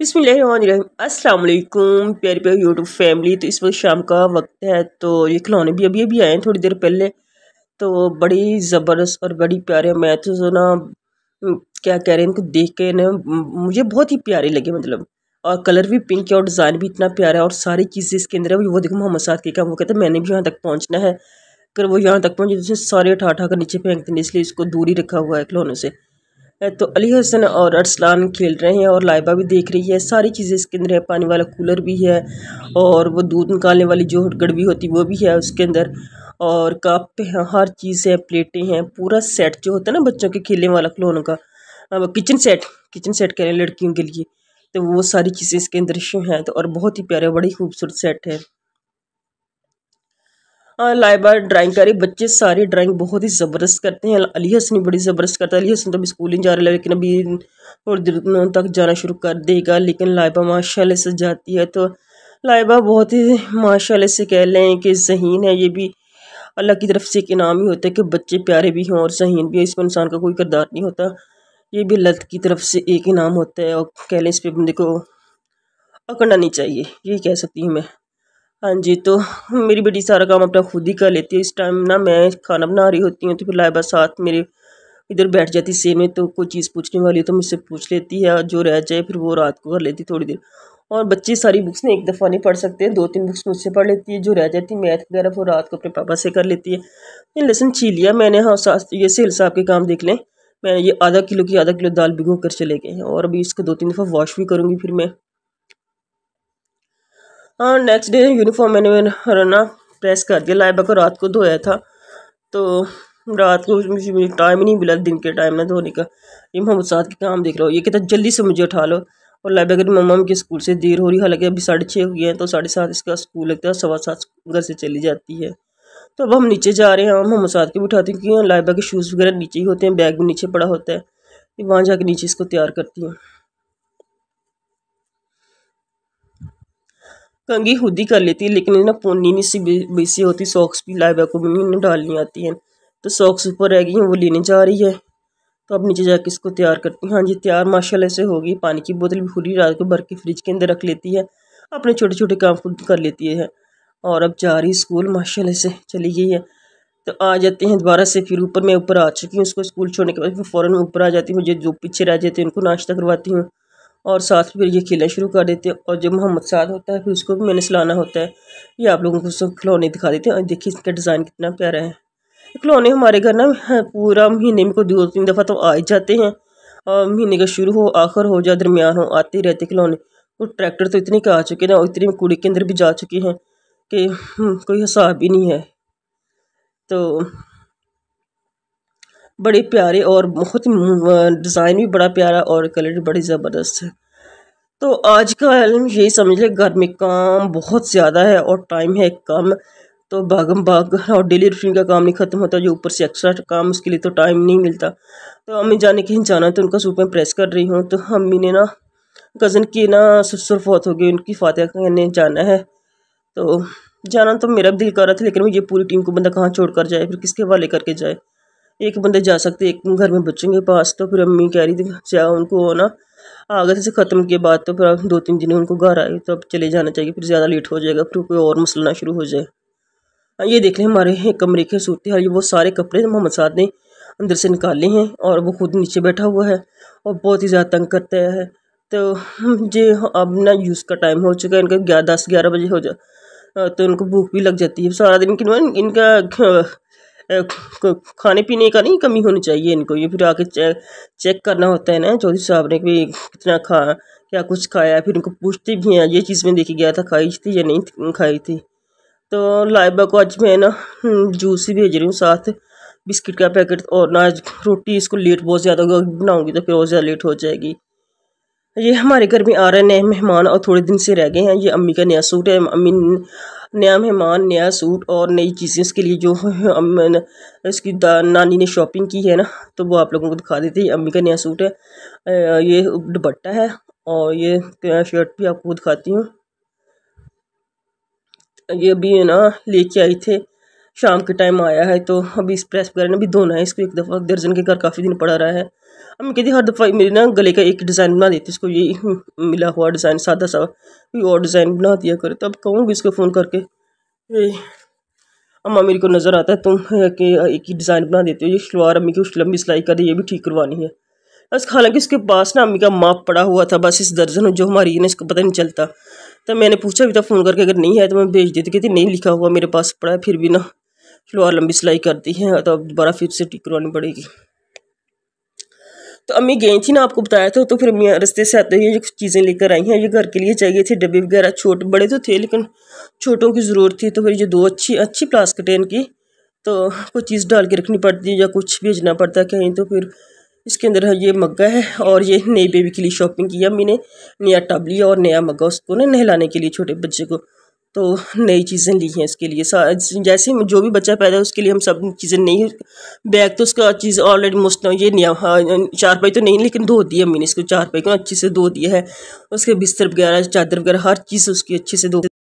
अस्सलाम वालेकुम प्यारी प्यारी यूट्यूब फैमिली तो इस वक्त शाम का वक्त है तो ये खिलौने भी अभी अभी आए हैं थोड़ी देर पहले। तो बड़ी ज़बरदस्त और बड़ी प्यारे, मैं तो ना क्या कह रहे हैं, इनको देख के ना मुझे बहुत ही प्यारे लगे मतलब। और कलर भी पिंक है और डिज़ाइन भी इतना प्यारा है और सारी चीज़ें इसके अंदर है। वो देखो मोहम्मद साद के का वो कहते हैं, मैंने भी यहाँ तक पहुँचना है। अगर वो यहाँ तक पहुँचे तो सारे उठा उठा कर नीचे फेंकते हैं इसलिए इसको दूरी रखा हुआ है खिलौनों से। तो अली हसन और अरसलान खेल रहे हैं और लाइबा भी देख रही है। सारी चीज़ें इसके अंदर है। पानी वाला कूलर भी है और वो दूध निकालने वाली जो गड़बी होती, वो भी है उसके अंदर। और कप हैं, हर चीज़ है, प्लेटें हैं, पूरा सेट जो होता है ना बच्चों के खेलने वाला खिलौनों का। किचन सेट किचन सेट कह रहे हैं लड़कियों के लिए। तो वो सारी चीज़ें इसके अंदर शो हैं तो और बहुत ही प्यारे बड़ी खूबसूरत सेट है हाँ। लाइबा ड्राइंग करी। बच्चे सारी ड्राइंग बहुत ही ज़बरदस्त करते हैं। अली हसन बड़ी ज़बरदस्त करता है। अली हसन तो अभी स्कूल नहीं जा रहा है लेकिन अभी थोड़ी देर तक जाना शुरू कर देगा, लेकिन लाइबा माशाल्लाह से जाती है तो लाइबा बहुत ही माशाल्लाह से कह लें कि जहीन है। ये भी अल्लाह की तरफ़ से एक इनाम ही होता है कि बच्चे प्यारे भी हों और जहीन भी इसमें इंसान का कोई करदार नहीं होता। ये भी अल्लाह की तरफ़ से एक इनाम होता है और कह लें इस पर बंदे को अकड़ना नहीं चाहिए। यही कह सकती हूँ मैं। हाँ जी तो मेरी बेटी सारा काम अपना खुद ही कर लेती है। इस टाइम ना मैं खाना बना रही होती हूँ तो फिर लाइबा साथ मेरे इधर बैठ जाती सेम में तो कोई चीज़ पूछने वाली है तो मुझसे पूछ लेती है, जो रह जाए फिर वो रात को कर लेती थोड़ी देर। और बच्चे सारी बुक्स ने एक दफ़ा नहीं पढ़ सकते दो तीन बुक्स मुझसे पढ़ लेती है, जो रह जाती है मैथ वगैरह, वो रात को अपने पापा से कर लेती है। ये लेसन छीन लिया मैंने हाँ ये सेल साहब के काम देख लें। मैंने ये आधा किलो की आधा किलो दाल भिगो कर चले गए हैं और अभी इसको दो तीन दफ़ा वॉश भी करूँगी, फिर मैं हाँ नेक्स्ट डे यूनिफॉर्म मैंने ना प्रेस कर दिया। लाइबा को रात को धोया था तो रात को मुझे टाइम ही नहीं मिला दिन के टाइम में धोने का। ये मोहम्मद साद के काम देख रहा हूँ। ये कहता जल्दी से मुझे उठा लो। और लाइबा कहती मम्मा के स्कूल से देर हो रही हालाँकि अभी साढ़े छः हुए हैं तो साढ़े सात इसका स्कूल लगता है, सवा सात घर से चली जाती है। तो अब हम नीचे जा रहे हैं। हम मोहम्मद साद के भी उठाते हैं क्योंकि लाइबा के शूज़ वगैरह नीचे ही होते हैं बैग भी नीचे पड़ा होता है। वहाँ जाके नीचे इसको तैयार करती हूँ। कंगी खुद ही कर लेती है, लेकिन ना नीनी सी बेसी होती सॉक्स भी लाइबा को भी नहीं डालनी आती हैं। तो सॉक्स ऊपर रह गई हैं, वो लेने जा रही है। तो अब नीचे जाके इसको तैयार करती हैं हाँ जी, तैयार माशाल्लाह से होगी पानी की बोतल भी खुली रात को भर के फ्रिज के अंदर रख लेती है। अपने छोटे छोटे काम खुद कर लेती है। और अब जा रही स्कूल माशाल्लाह से चली गई है। तो आ जाते हैं दोबारा से, फिर ऊपर मैं ऊपर आ चुकी हूँ, उसको स्कूल छोड़ने के बाद, फिर फ़ौरन ऊपर आ जाती हूँ, मुझे जो पीछे रह जाते हैं, उनको नाश्ता करवाती हूँ। और साथ फिर ये खेलना शुरू कर देते हैं। और जब मोहम्मद साद होता है फिर उसको भी मैंने सलाना होता है। ये आप लोगों को सब खिलौने दिखा देते हैं। और देखिए इसका डिज़ाइन कितना प्यारा है। खिलौने हमारे घर ना पूरा महीने में को दो तीन दफ़ा तो आ ही जाते हैं। और महीने का शुरू हो आखिर हो या दरमियान हो आते ही रहते खिलौने। वो ट्रैक्टर तो इतने के आ चुके हैं और इतने कूड़े के अंदर भी जा चुके हैं कि हम्म, कोई हिसाब ही नहीं है। तो बड़े प्यारे और बहुत डिज़ाइन भी बड़ा प्यारा और कलर भी बड़ी ज़बरदस्त है। तो आज का यही समझ ले, घर में काम बहुत ज़्यादा है और टाइम है कम। तो भागम भाग और डेली रूटीन का काम नहीं ख़त्म होता, जो ऊपर से एक्स्ट्रा काम, उसके लिए तो टाइम नहीं मिलता। तो अम्मी जाने कहीं जाना तो उनका सूप में प्रेस कर रही हूँ। तो अम्मी ने ना कज़न की ना ससुर फौत हो गई, उनकी फातह करने जाना है। तो जाना तो मेरा भी दिल कर रहा था, लेकिन मुझे पूरी टीम को बंदा कहाँ छोड़ कर जाए, फिर किसके हवाले करके जाए? एक बंदे जा सकते एक घर में बच्चों के पास। तो फिर अम्मी कह रही थी जा उनको ना आगे से ख़त्म के बाद तो फिर दो तीन दिन उनको घर आए तो अब चले जाना चाहिए फिर ज़्यादा लेट हो जाएगा फिर कोई और मसला शुरू हो जाए। हाँ, ये देख लें हमारे एक कमरे के सूरत हाल ये वो सारे कपड़े मोहम्मद साद ने अंदर से निकाले हैं और वो खुद नीचे बैठा हुआ है और बहुत ही ज़्यादा तंग करता है। तो मुझे अब ना यूज़ का टाइम हो चुका है इनका ग्यारह दस ग्यारह बजे हो जा तो इनको भूख भी लग जाती है। सारा दिन इनका खाने पीने का नहीं कमी होनी चाहिए इनको। ये फिर आके चेक चेक करना होता है ना चौधरी साहब ने कि कितना खा क्या कुछ खाया फिर उनको पूछते भी हैं ये चीज़ में देखी गया था खाई थी या नहीं खाई थी। तो लाइबा को आज मैं ना हम्म, जूस ही भेज रही हूँ साथ। बिस्किट का पैकेट और ना रोटी इसको लेट बहुत ज़्यादा बनाऊँगी तो फिर और ज़्यादा लेट हो जाएगी। ये हमारे घर में आ रहे नए मेहमान और थोड़े दिन से रह गए हैं। ये अम्मी का नया सूट है। अम्मी नया मेहमान, नया सूट और नई चीज़ें इसके लिए जो इसकी नानी ने शॉपिंग की है ना तो वो आप लोगों को दिखा देती है। अम्मी का नया सूट है। ये दुपट्टा है और ये शर्ट भी आपको दिखाती हूँ। ये अभी ना, लेके आई थे। शाम के टाइम आया है तो अभी इस प्रेस वगैरह ने भी धोना है इसको। एक दफ़ा दर्जन के घर काफ़ी दिन पड़ा रहा है। अम्मी कहती हर दफ़ा मेरे ना गले का एक डिज़ाइन बना देती उसको ये मिला हुआ डिज़ाइन सादा सा कोई और डिज़ाइन बना दिया करे। तो अब कहूँगी इसको फ़ोन करके अम्मा मेरे को नज़र आता है, तुम कि एक ही डिज़ाइन बना देती हो, ये शलवार अम्मी की उस लंबी सिलाई कर ये भी ठीक करवानी है। बस हालाँकि उसके पास ना अम्मी का माप पड़ा हुआ था, बस इस दर्जन जो हमारी ना, इसको पता नहीं चलता। तो मैंने पूछा भी था फ़ोन करके, अगर नहीं है तो मैं भेज देती। कहती, नहीं लिखा हुआ मेरे पास पड़ा है, फिर भी ना शलवार लंबी सिलाई करती है तो अब दोबारा फिर से ठीक करवानी पड़ेगी। तो अम्मी गई थी ना, आपको बताया था तो फिर अम्मी रस्ते से आते हुए ये कुछ चीज़ें लेकर आई हैं। ये घर के लिए चाहिए थे डब्बे वगैरह, छोटे, बड़े तो थे, लेकिन छोटों की ज़रूरत थी तो फिर ये दो अच्छी अच्छी प्लास्टिक इनकी तो कोई चीज़ डाल के रखनी पड़ती है या कुछ भेजना पड़ता है कहीं तो फिर इसके अंदर ये मग्गा है, और ये नई बेबी के लिए शॉपिंग की अम्मी ने नया टब लिया और नया मग्गा उसको ना नहलाने के लिए छोटे बच्चे को। तो नई चीज़ें ली हैं इसके लिए। जैसे जो भी बच्चा पैदा है उसके लिए हम सब चीज़ें नहीं बैग तो उसका चीज़ ऑलरेडी मुस्त ये हाँ, चार पाई तो नहीं लेकिन धो दी है मैंने इसको चारपाई को अच्छे से धो दिया है। उसके बिस्तर वगैरह चादर वगैरह हर चीज़ उसकी अच्छे से धो